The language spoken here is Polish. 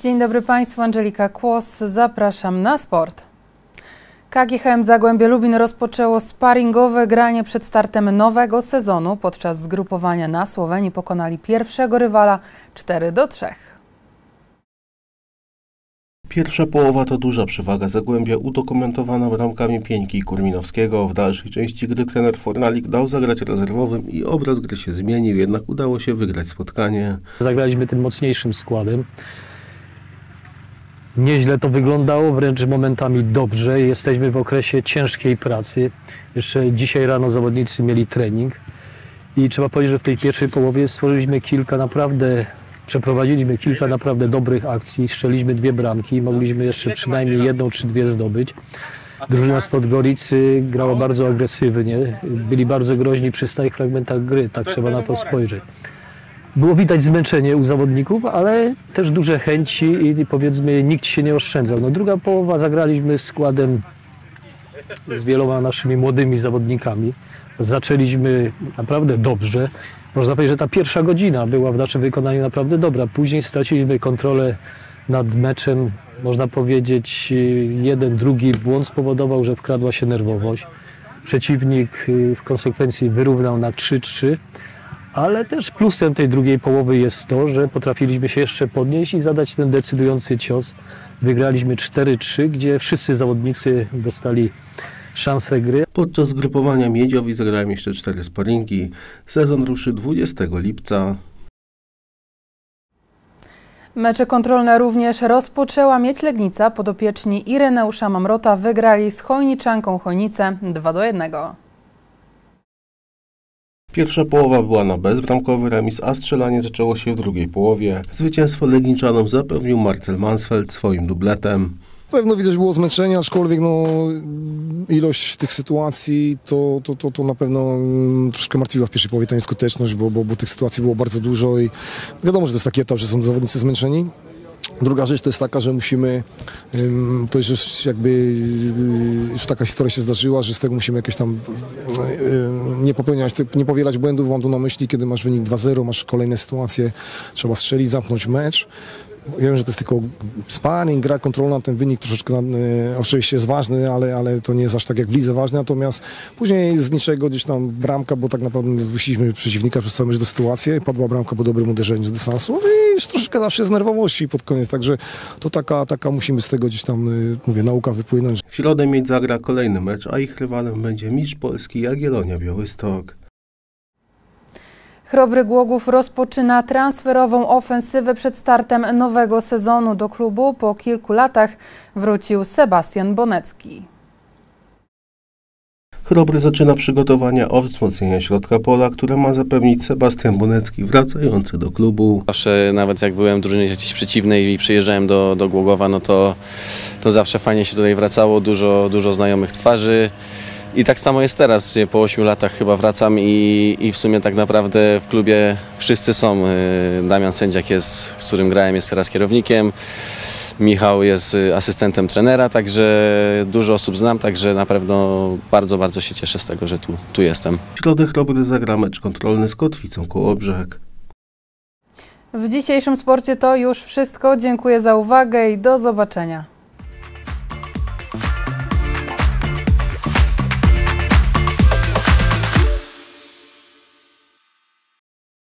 Dzień dobry Państwu, Angelika Kłos, zapraszam na sport. KGHM Zagłębie Lubin rozpoczęło sparingowe granie przed startem nowego sezonu. Podczas zgrupowania na Słowenii pokonali pierwszego rywala 4 do 3. Pierwsza połowa to duża przewaga Zagłębia udokumentowana bramkami Pieńki i Kurminowskiego. W dalszej części gry trener Fornalik dał zagrać rezerwowym i obraz gry się zmienił, jednak udało się wygrać spotkanie. Zagraliśmy tym mocniejszym składem. Nieźle to wyglądało, wręcz momentami dobrze. Jesteśmy w okresie ciężkiej pracy. Jeszcze dzisiaj rano zawodnicy mieli trening i trzeba powiedzieć, że w tej pierwszej połowie stworzyliśmy kilka naprawdę, przeprowadziliśmy kilka naprawdę dobrych akcji, strzeliśmy dwie bramki i mogliśmy jeszcze przynajmniej jedną czy dwie zdobyć. Drużyna z Podgoricy grała bardzo agresywnie, byli bardzo groźni przy stałych fragmentach gry, tak trzeba na to spojrzeć. Było widać zmęczenie u zawodników, ale też duże chęci i powiedzmy nikt się nie oszczędzał. No druga połowa zagraliśmy składem z wieloma naszymi młodymi zawodnikami. Zaczęliśmy naprawdę dobrze. Można powiedzieć, że ta pierwsza godzina była w naszym wykonaniu naprawdę dobra. Później straciliśmy kontrolę nad meczem. Można powiedzieć, jeden, drugi błąd spowodował, że wkradła się nerwowość. Przeciwnik w konsekwencji wyrównał na 3-3 ale też plusem tej drugiej połowy jest to, że potrafiliśmy się jeszcze podnieść i zadać ten decydujący cios. Wygraliśmy 4-3, gdzie wszyscy zawodnicy dostali szansę gry. Podczas zgrupowania Miedziowi zagrałem jeszcze cztery sparingi. Sezon ruszy 20 lipca. Mecze kontrolne również rozpoczęła Mieć Legnica. Podopieczni Ireneusza Mamrota wygrali z Chojniczanką Chojnice 2 do 1. Pierwsza połowa była na bezbramkowy remis, a strzelanie zaczęło się w drugiej połowie. Zwycięstwo Legniczanom zapewnił Marcel Mansfeld swoim dubletem. Pewno widać było zmęczenie, aczkolwiek no, ilość tych sytuacji to, to, to, to na pewno mm, troszkę martwiła w pierwszej połowie ta nieskuteczność, bo, bo, bo tych sytuacji było bardzo dużo i wiadomo, że to jest taki etap, że są zawodnicy zmęczeni. Druga rzecz to jest taka, że musimy, to już jakby już taka historia się zdarzyła, że z tego musimy jakieś tam nie popełniać, nie powielać błędów, mam tu na myśli, kiedy masz wynik 2-0, masz kolejne sytuacje, trzeba strzelić, zamknąć mecz. Wiem, że to jest tylko spanning, gra kontrolna, ten wynik troszeczkę e, oczywiście jest ważny, ale, ale to nie jest aż tak jak w lidze natomiast później z niczego gdzieś tam bramka, bo tak naprawdę nie zmusiliśmy przeciwnika przez mecz do sytuacji, padła bramka po dobrym uderzeniu z dystansu no i już troszeczkę zawsze z nerwowości pod koniec, także to taka, taka musimy z tego gdzieś tam, e, mówię, nauka wypłynąć. W środę mieć zagra kolejny mecz, a ich rywalem będzie mistrz Polski Jagiellonia Białystok. Chrobry Głogów rozpoczyna transferową ofensywę przed startem nowego sezonu. Do klubu po kilku latach wrócił Sebastian Bonecki. Chrobry zaczyna przygotowania o wzmocnienie środka pola, które ma zapewnić Sebastian Bonecki wracający do klubu. Zawsze nawet jak byłem w drużynie jakiejś przeciwnej i przyjeżdżałem do, do Głogowa, no to, to zawsze fajnie się tutaj wracało, dużo, dużo znajomych twarzy. I tak samo jest teraz, gdzie po 8 latach chyba wracam i, i w sumie tak naprawdę w klubie wszyscy są. Y, Damian Sędziak jest, z którym grałem, jest teraz kierownikiem. Michał jest y, asystentem trenera, także dużo osób znam, także na pewno bardzo, bardzo się cieszę z tego, że tu, tu jestem. W środę Chrobry zagra mecz kontrolny z Kotwicą Kołobrzeg. W dzisiejszym sporcie to już wszystko. Dziękuję za uwagę i do zobaczenia.